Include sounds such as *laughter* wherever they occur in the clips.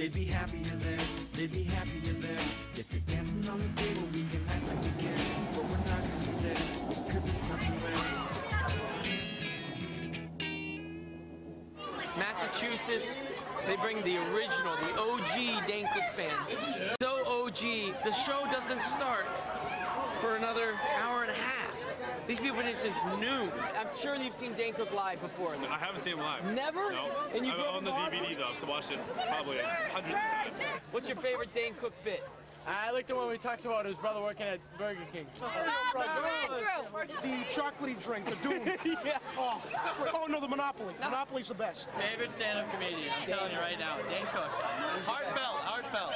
They'd be happier there, they'd be happier there. Get the dancing on this table, we can act like we care. But we're not gonna stare, cause it's nothing rare. Massachusetts, they bring the original, the OG Dane fans. So OG, the show doesn't start for another hour and a half. These people have been here since noon. I'm sure you've seen Dane Cook live before. I haven't seen him live. Never? No. And you I'm grew up on the Boston? DVD though, so I watched it probably hundreds of times. What's your favorite Dane Cook bit? I like the one where he talks about his brother working at Burger King. Oh, the chocolatey drink, the Doom. *laughs* yeah. Oh, oh, no, the Monopoly. Monopoly's the best. Favorite stand-up comedian, I'm telling you right now, Dane Cook. Heartfelt, heartfelt.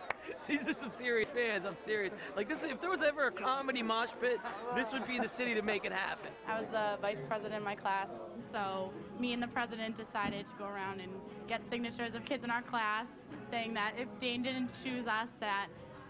*laughs* *laughs* These are some serious fans. I'm serious. Like this, if there was ever a comedy mosh pit, this would be the city to make it happen. I was the vice president in my class, so me and the president decided to go around and get signatures of kids in our class saying that if Dane didn't choose us, that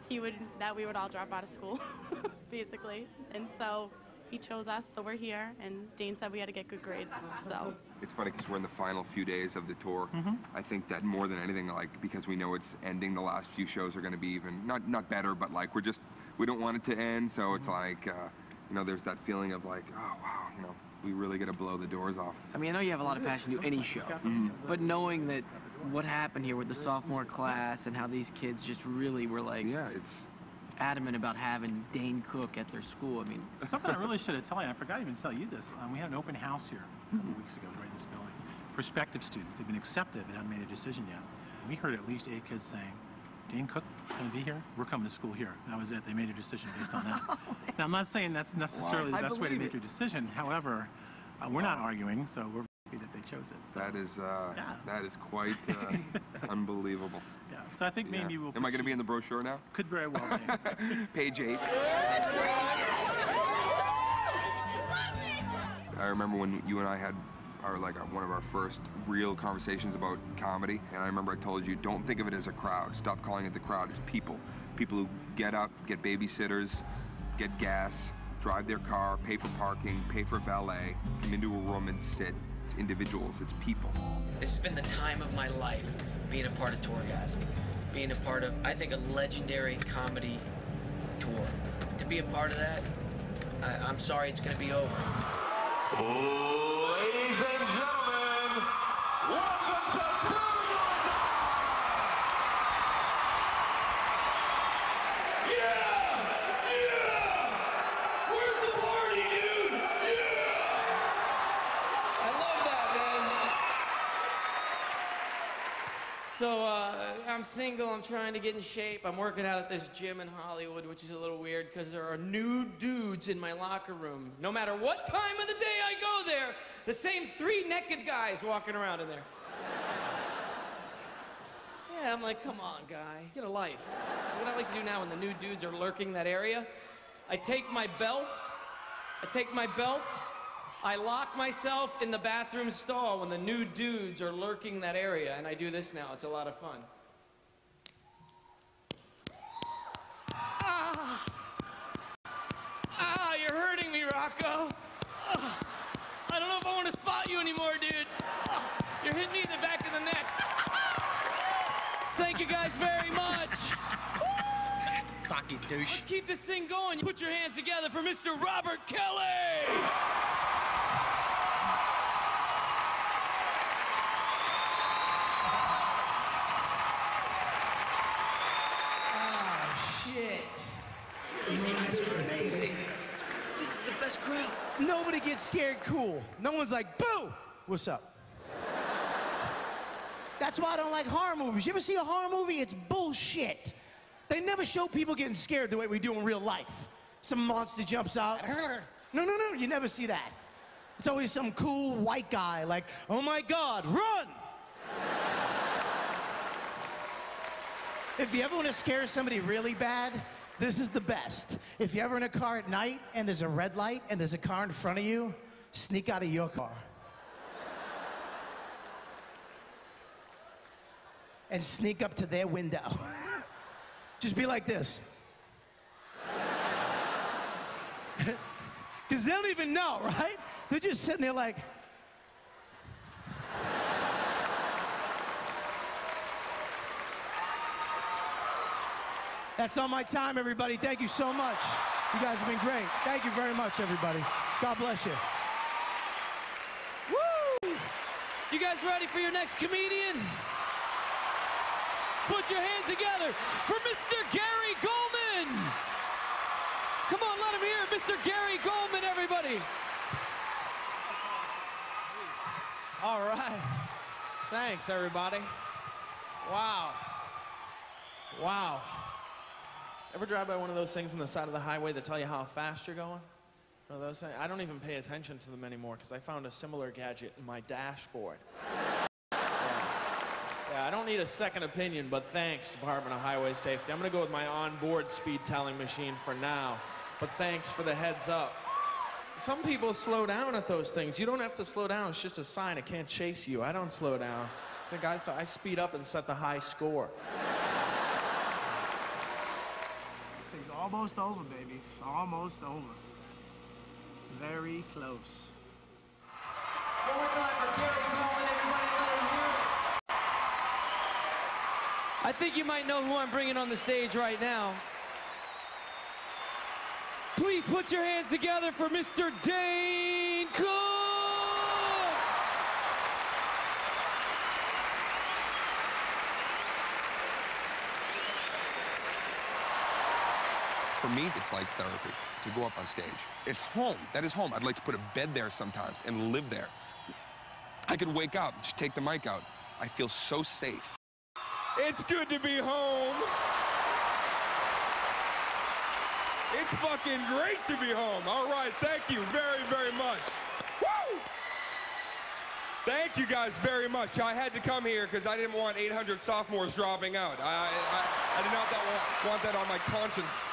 he would that we would all drop out of school, *laughs* basically. And so he chose us, so we're here. And Dane said we had to get good grades, so. It's funny because we're in the final few days of the tour. Mm-hmm. I think that more than anything, like because we know it's ending, the last few shows are going to be even not not better, but like we're just we don't want it to end. So it's mm-hmm. like uh, you know, there's that feeling of like, oh wow, you know, we really got to blow the doors off. I mean, I know you have a lot of passion to do any show, mm-hmm. but knowing that what happened here with the sophomore class and how these kids just really were like Yeah, it's adamant about having Dane Cook at their school. I mean, Something I really should have told you, I forgot to even tell you this. Um, we had an open house here a couple weeks ago, right in this building. Prospective students, they've been accepted but haven't made a decision yet. We heard at least eight kids saying, Dane Cook going to be here? We're coming to school here. That was it. They made a decision based on that. *laughs* now, I'm not saying that's necessarily Wow. The best way to make it. your decision. However, uh, we're not arguing, so we're happy that they chose it. So, that is uh, Yeah. that is quite uh, *laughs* unbelievable. Yeah. so I think Yeah. maybe we'll. Am I going to be in the brochure now? Could very well be. *laughs* Page eight. I remember when you and I had our like one of our first real conversations about comedy, and I remember I told you, don't think of it as a crowd. Stop calling it the crowd. It's people. People who get up, get babysitters, get gas, drive their car, pay for parking, pay for valet, come into a room and sit. It's individuals. It's people. This has been the time of my life being a part of Tourgasm. Being a part of, I think, a legendary comedy tour. To be a part of that, I, I'm sorry it's going to be over. Ladies and gentlemen, welcome to Yeah! Yeah! Where's the party, dude? I love that, man. So, uh, I'm single. I'm trying to get in shape. I'm working out at this gym in Hollywood, which is a little weird because there are nude dudes in my locker room. No matter what time of the day I go there, the same three naked guys walking around in there. *laughs* Yeah, I'm like, come on, guy, get a life. So what I like to do now when the nude dudes are lurking that area, I take my belt, I take my belt, I lock myself in the bathroom stall when the new dudes are lurking that area, and I do this now. It's a lot of fun. Ah, ah you're hurting me, Rocco. Ah, I don't know if I want to spot you anymore, dude. Ah, you're hitting me in the back of the neck. Thank you guys very much. Cocky douche. Let's keep this thing going. Put your hands together for Mr. Robert Kelly. Scared cool. No one's like, boo! What's up? That's why I don't like horror movies. You ever see a horror movie? It's bullshit. They never show people getting scared the way we do in real life. Some monster jumps out. No, no, no, you never see that. It's always some cool white guy like, oh my God, run! If you ever want to scare somebody really bad, this is the best. If you're ever in a car at night and there's a red light and there's a car in front of you, sneak out of your car. and sneak up to their window. *laughs* Just be like this. *laughs* Because they don't even know, right? They're just sitting there like, That's all my time, everybody. Thank you so much. You guys have been great. Thank you very much, everybody. God bless you. Woo! You guys ready for your next comedian? Put your hands together for Mr. Gary Gulman. Come on, let him hear. Mr. Gary Gulman, everybody. All right. Thanks, everybody. Wow. Wow. Ever drive by one of those things on the side of the highway that tell you how fast you're going? One of those things? I don't even pay attention to them anymore because I found a similar gadget in my dashboard. Yeah. Yeah, I don't need a second opinion, but thanks, Department of Highway Safety. I'm going to go with my onboard speed telling machine for now, but thanks for the heads up. Some people slow down at those things. You don't have to slow down. It's just a sign. It can't chase you. I don't slow down. The guys, I speed up and set the high score. This thing's almost over, baby. Almost over. Very close. One more time for Gary Gulman, everybody, let him hear it. I think you might know who I'm bringing on the stage right now. Please put your hands together for Mr. Dane Cook! For me, it's like therapy to go up on stage. It's home. That is home. I'd like to put a bed there sometimes and live there. I could wake up, just take the mic out. I feel so safe. It's good to be home. It's fucking great to be home. All right, thank you very, very much. Woo! Thank you guys very much. I had to come here because I didn't want 800 sophomores dropping out. I, I, I did not that, want that on my conscience.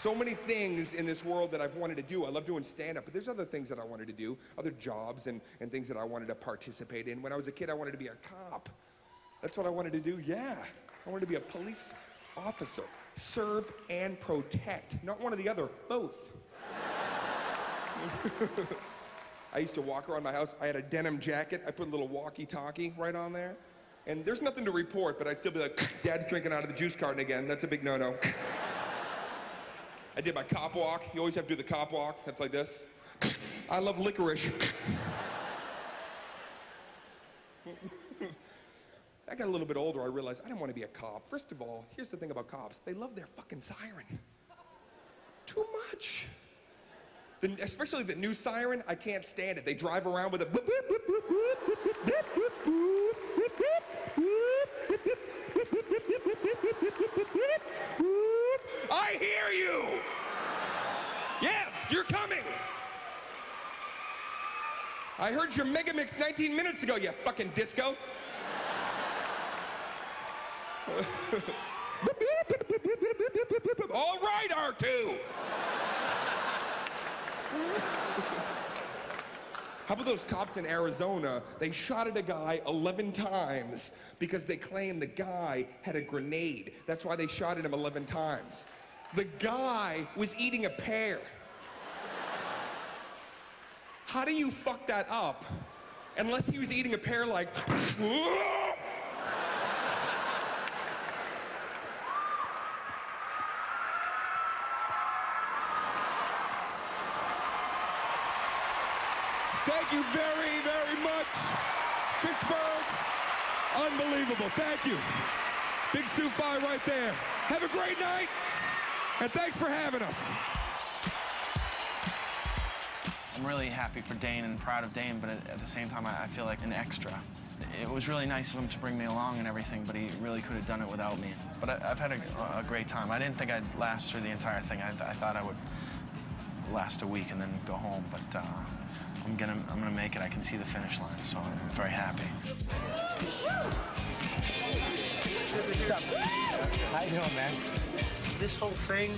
So many things in this world that I've wanted to do. I love doing stand-up, but there's other things that I wanted to do, other jobs and, and things that I wanted to participate in. When I was a kid, I wanted to be a cop. That's what I wanted to do, yeah. I wanted to be a police officer. Serve and protect. Not one or the other, both. *laughs* I used to walk around my house. I had a denim jacket. I put a little walkie-talkie right on there. And there's nothing to report, but I'd still be like, Dad's drinking out of the juice carton again. That's a big no-no. *laughs* I did my cop walk. You always have to do the cop walk. That's like this. I love licorice. I got a little bit older, I realized I didn't want to be a cop. First of all, here's the thing about cops they love their fucking siren. Too much. The, especially the new siren, I can't stand it. They drive around with a. boop, boop, boop, boop, boop, boop, boop, boop, boop, boop, boop, boop, boop, boop. I hear you! Yes, you're coming! I heard your mega mix 19 minutes ago, you fucking disco. *laughs* All right, R2. How about those cops in Arizona? They shot at a guy 11 times because they claimed the guy had a grenade. That's why they shot at him 11 times. The guy was eating a pear. How do you fuck that up? Unless he was eating a pear like. Thank you very, very much. Fitchburg, unbelievable. Thank you. Big Sufi right there. Have a great night, and thanks for having us. I'm really happy for Dane and proud of Dane, but at, at the same time, I, I feel like an extra. It was really nice of him to bring me along and everything, but he really could have done it without me. But I, I've had a, a great time. I didn't think I'd last through the entire thing. I, th I thought I would last a week and then go home, but uh, I'm gonna I'm gonna make it. I can see the finish line, so I'm very happy. What's up? How you doing, man? This whole thing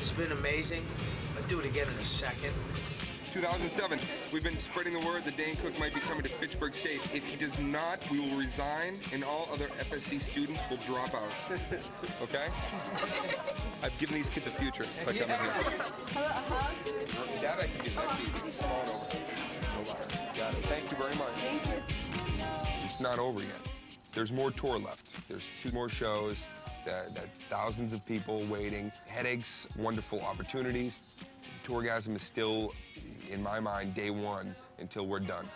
has been amazing. I'd do it again in a second. 2007, we've been spreading the word that Dane Cook might be coming to Fitchburg State. If he does not, we will resign, and all other FSC students will drop out. *laughs* Okay? I've given these kids a future by coming here. That I can do. That's easy. Come on over. Got it. Thank you very much. It's not over yet. There's more tour left. There's two more shows. That, that's thousands of people waiting, headaches, wonderful opportunities. Tourgasm is still, in my mind, day one until we're done.